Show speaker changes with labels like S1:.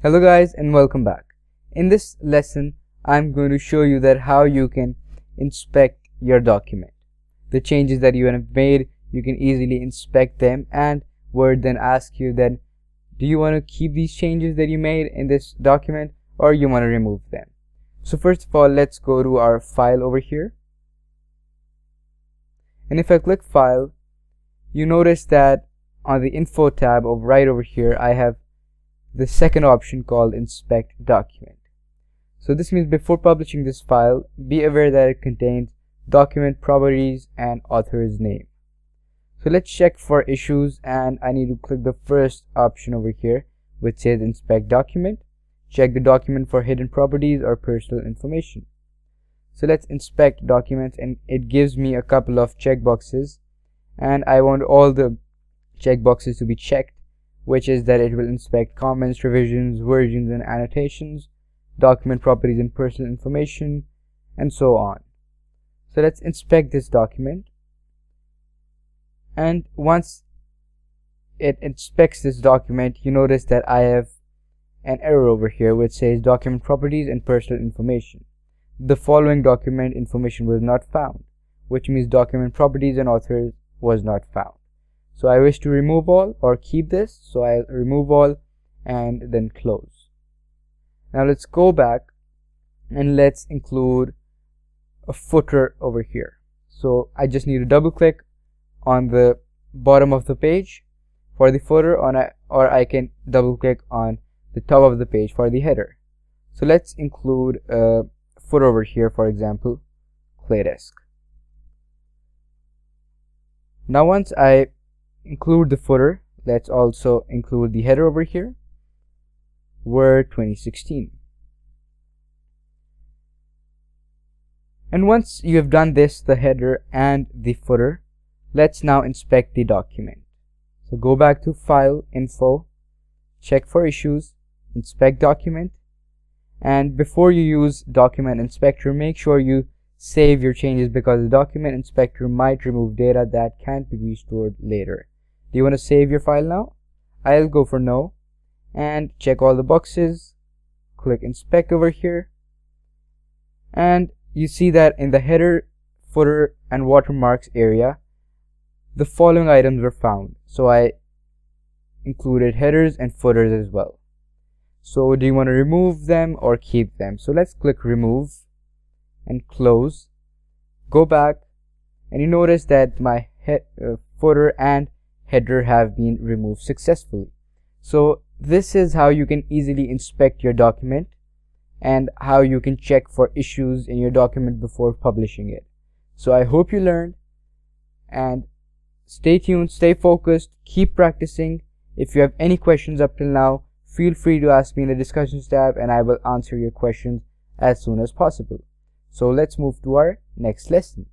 S1: Hello guys and welcome back. In this lesson I'm going to show you that how you can inspect your document. The changes that you have made you can easily inspect them and Word then ask you then do you want to keep these changes that you made in this document or you want to remove them. So first of all let's go to our file over here and if I click file you notice that on the info tab of right over here I have the second option called inspect document. So this means before publishing this file, be aware that it contains document properties and author's name. So let's check for issues and I need to click the first option over here which says inspect document. Check the document for hidden properties or personal information. So let's inspect documents and it gives me a couple of checkboxes and I want all the checkboxes to be checked which is that it will inspect comments, revisions, versions, and annotations, document properties and personal information, and so on. So let's inspect this document. And once it inspects this document, you notice that I have an error over here which says document properties and personal information. The following document information was not found, which means document properties and authors was not found so I wish to remove all or keep this. So I'll remove all and then close. Now let's go back and let's include a footer over here. So I just need to double click on the bottom of the page for the footer on a, or I can double click on the top of the page for the header. So let's include a footer over here for example Claydesk now once I include the footer. Let's also include the header over here. Word 2016 and once you have done this the header and the footer let's now inspect the document. So go back to file info check for issues inspect document. And before you use document inspector make sure you save your changes because the document inspector might remove data that can't be restored later do you want to save your file now? I'll go for no. And check all the boxes. Click inspect over here. And you see that in the header footer and watermarks area the following items were found. So I included headers and footers as well. So do you want to remove them or keep them? So let's click remove and close. Go back. And you notice that my head, uh, footer and header have been removed successfully. So this is how you can easily inspect your document and how you can check for issues in your document before publishing it. So I hope you learned and stay tuned, stay focused, keep practicing. If you have any questions up till now, feel free to ask me in the discussions tab and I will answer your questions as soon as possible. So let's move to our next lesson.